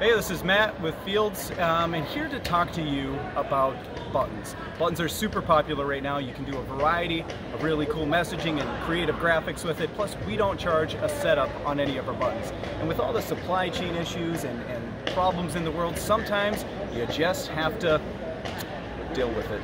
Hey, this is Matt with Fields, um, and here to talk to you about buttons. Buttons are super popular right now. You can do a variety of really cool messaging and creative graphics with it. Plus, we don't charge a setup on any of our buttons. And with all the supply chain issues and, and problems in the world, sometimes you just have to deal with it.